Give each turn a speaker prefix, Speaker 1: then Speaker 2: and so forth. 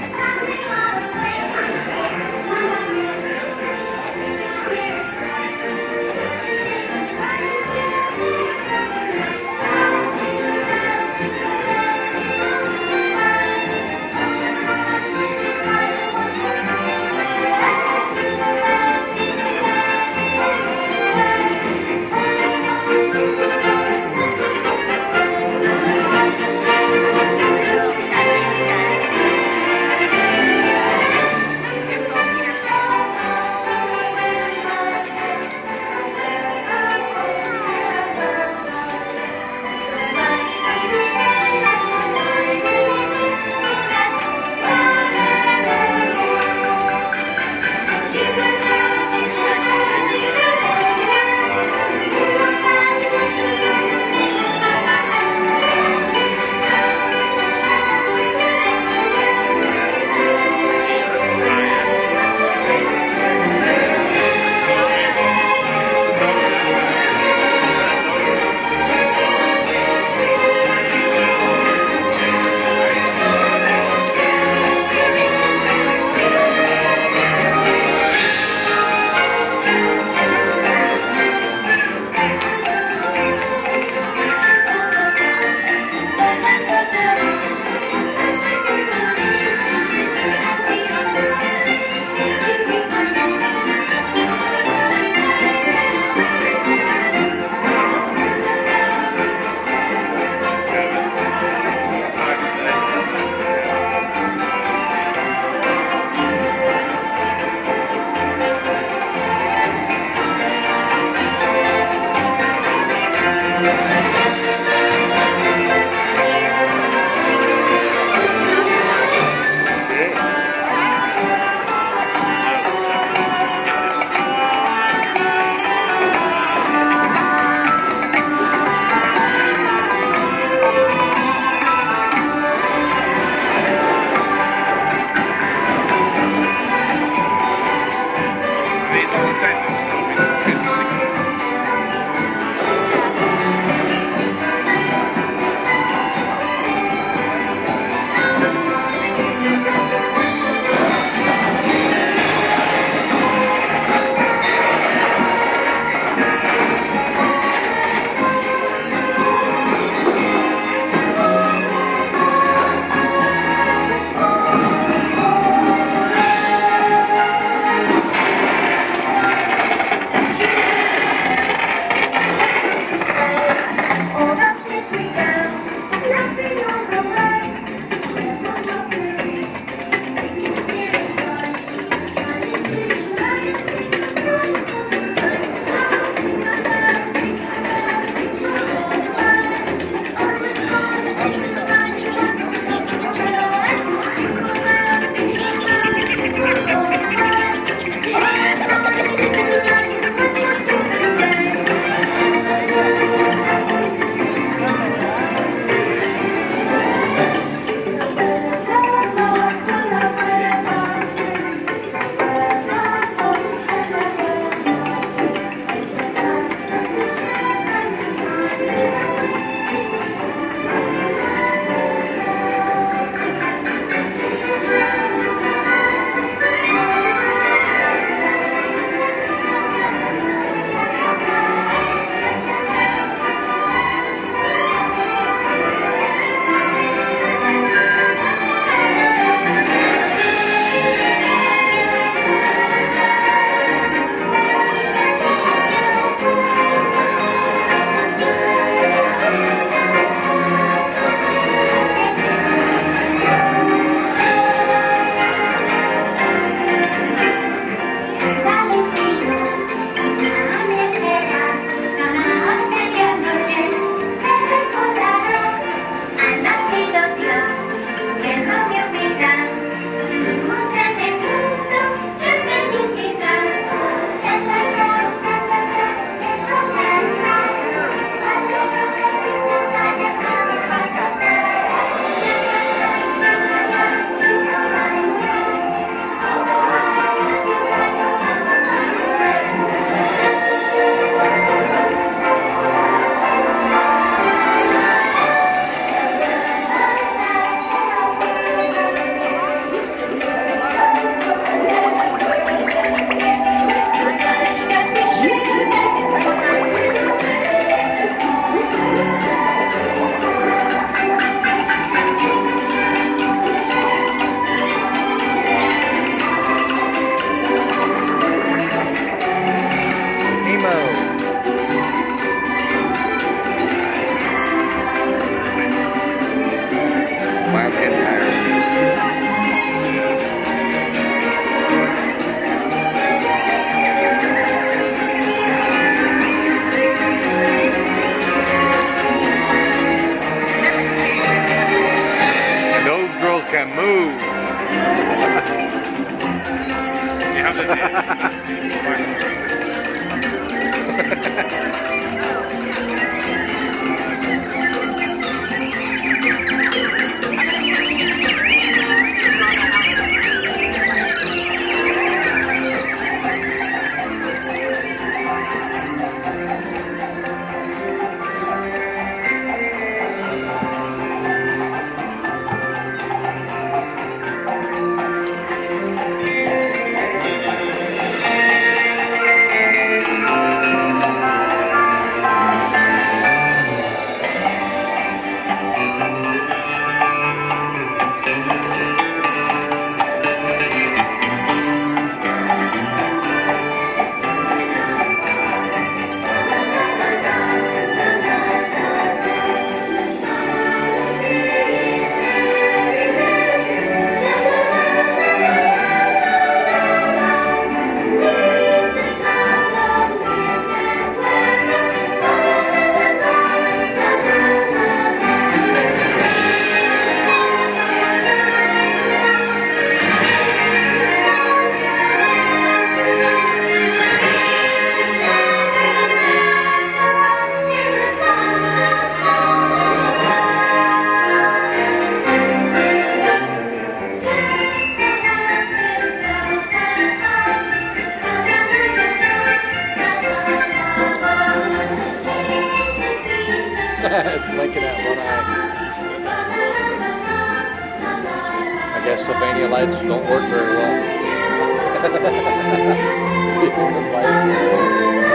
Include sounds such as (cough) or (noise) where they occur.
Speaker 1: again.
Speaker 2: looking at one eye. I guess Sylvania lights don't work very well. (laughs)